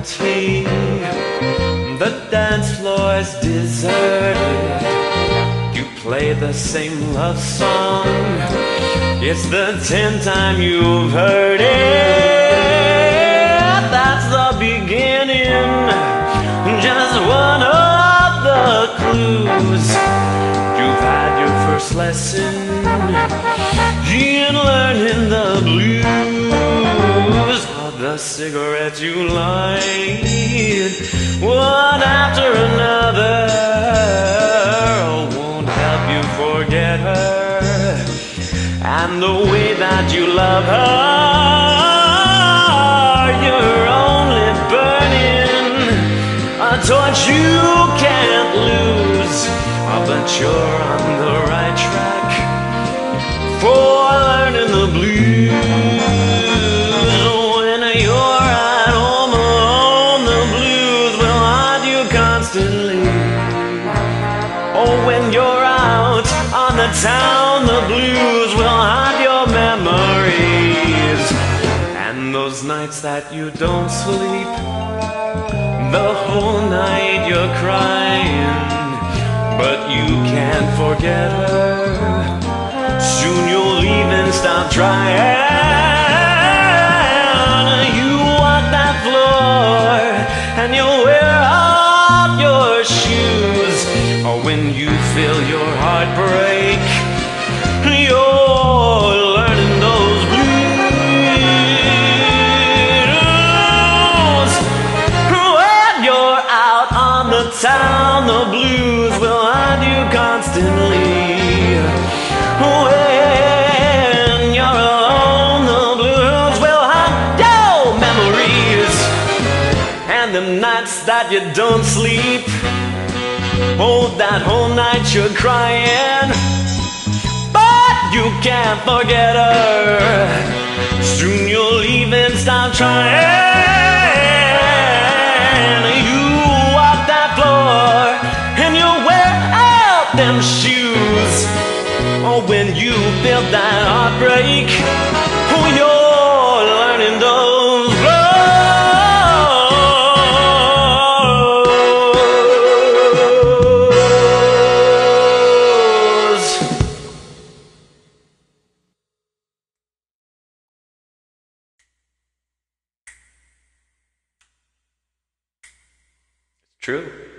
empty. The dance floor's deserted. You play the same love song. It's the tenth time you've heard it. That's the beginning. Just one of the clues. You've had your first lesson in learning the blues. The cigarettes you light, one after another, won't help you forget her. And the way that you love her, you're only burning a torch you can't lose. Oh, but you're on the right track for when you're out on the town, the blues will haunt your memories. And those nights that you don't sleep, the whole night you're crying, but you can't forget her. Soon you'll leave and stop trying. Your heart break, you're learning those blues. When you're out on the town, the blues will haunt you constantly. When you're alone, the blues will haunt your memories. And the nights that you don't sleep, oh, that whole night you're crying. But you can't forget her. Soon you'll leave and stop trying. You walk that floor and you wear out them shoes. Oh, when you feel that heartbreak, True.